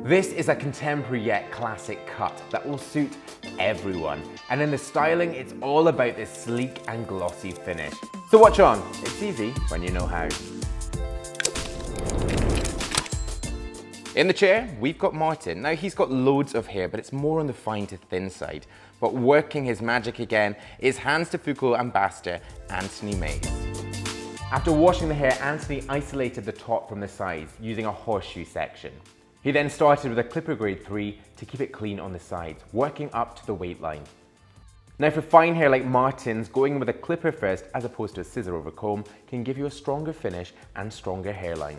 This is a contemporary yet classic cut that will suit everyone. And in the styling, it's all about this sleek and glossy finish. So watch on, it's easy when you know how. In the chair, we've got Martin. Now he's got loads of hair, but it's more on the fine to thin side. But working his magic again is Hanz de Fuko ambassador, Anthony Mayes. After washing the hair, Anthony isolated the top from the sides using a horseshoe section. He then started with a clipper grade 3 to keep it clean on the sides, working up to the weight line. Now for fine hair like Martin's, going with a clipper first as opposed to a scissor over comb can give you a stronger finish and stronger hairline.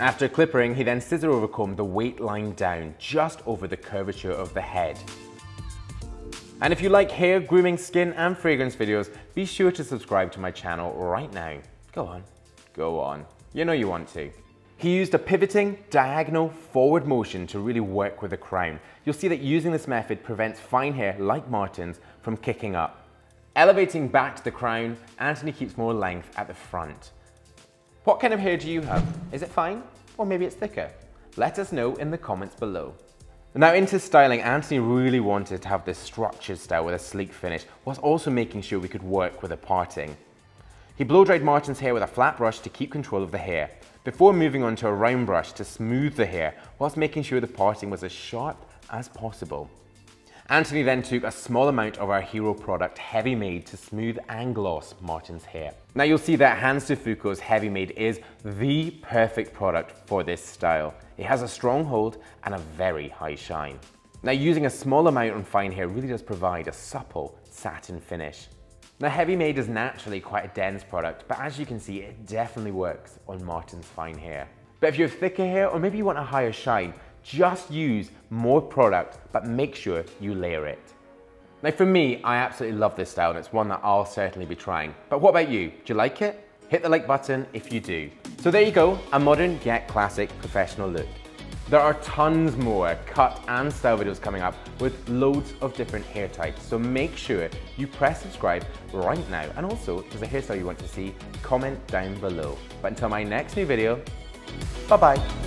After clippering, he then scissor over comb the weight line down just over the curvature of the head. And if you like hair, grooming, skin and fragrance videos, be sure to subscribe to my channel right now. Go on, go on. You know you want to. He used a pivoting, diagonal, forward motion to really work with the crown. You'll see that using this method prevents fine hair, like Martin's, from kicking up. Elevating back to the crown, Anthony keeps more length at the front. What kind of hair do you have? Is it fine? Or maybe it's thicker? Let us know in the comments below. Now into styling, Anthony really wanted to have this structured style with a sleek finish, whilst also making sure we could work with a parting. He blow dried Martin's hair with a flat brush to keep control of the hair, before moving on to a round brush to smooth the hair, whilst making sure the parting was as sharp as possible. Anthony then took a small amount of our hero product Heavymade to smooth and gloss Martin's hair. Now you'll see that Hanz de Fuko's Heavy Made is the perfect product for this style. It has a strong hold and a very high shine. Now using a small amount on fine hair really does provide a supple satin finish. Now Heavymade is naturally quite a dense product, but as you can see, it definitely works on Martin's fine hair. But if you have thicker hair or maybe you want a higher shine, just use more product, but make sure you layer it. Now for me, I absolutely love this style and it's one that I'll certainly be trying. But what about you? Do you like it? Hit the like button if you do. So there you go, a modern yet classic professional look. There are tons more cut and style videos coming up with loads of different hair types. So make sure you press subscribe right now. And also, if there's a hairstyle you want to see, comment down below. But until my next new video, bye-bye.